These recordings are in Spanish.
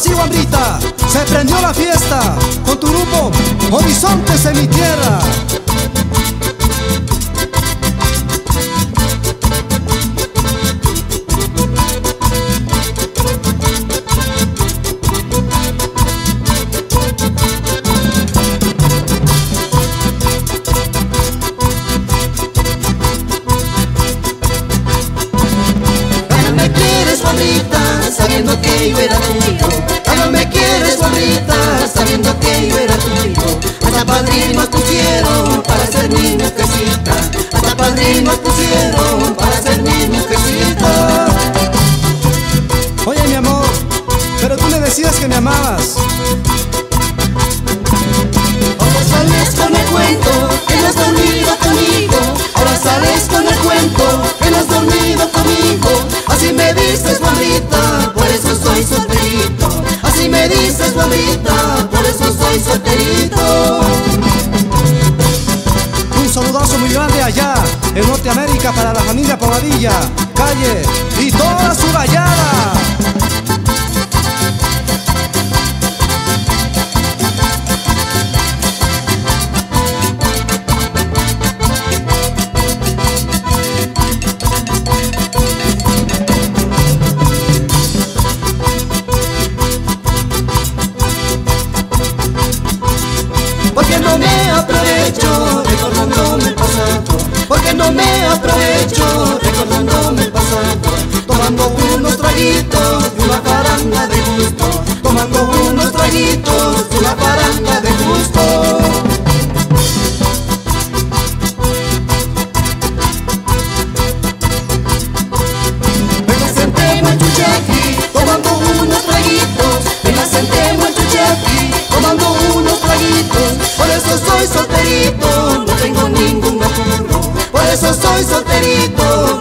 sí, Guambrita, se prendió la fiesta con tu grupo Horizontes en mi tierra. Sabiendo que yo era tuyo. Quieres, guambrita, sabiendo que yo era tuyo. Hasta padrinos pusieron para ser mi mujercita. Hasta padrinos pusieron para la familia Pobladilla, Calle y toda su vallada. Porque no me aprovecho recordándome el pasado. Porque no me aprovecho Tomando unos traguitos una paranga de gusto. Tomando unos traguitos una paranga de gusto. La senté en Chuchaqui, tomando unos traguitos. Me la senté en Chuchaqui, tomando unos traguitos. Por eso soy solterito, no tengo ningún apuro. Por eso soy solterito,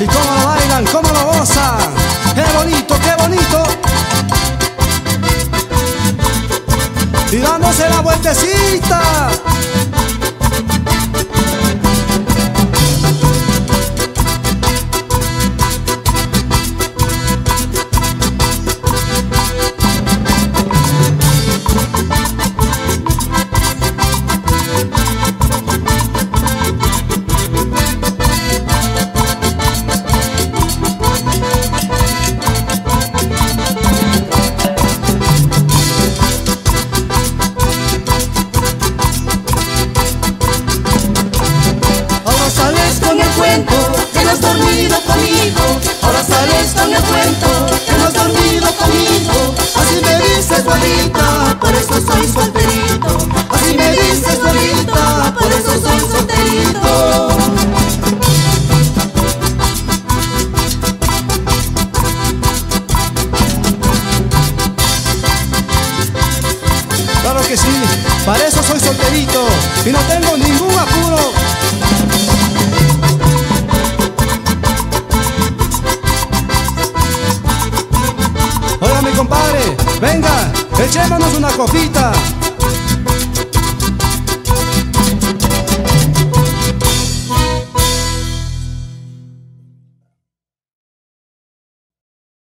¿Y cómo lo bailan? ¿Cómo lo gozan? ¡Qué bonito, qué bonito! Y dándose la vueltecita. No has dormido conmigo. Ahora sales con el cuento que has dormido conmigo. Así me dices, guarita, por eso soy solterito. Así me dices, guarita, por eso soy solterito. Claro que sí, para eso soy solterito y no tengo ningún venga, echémonos una copita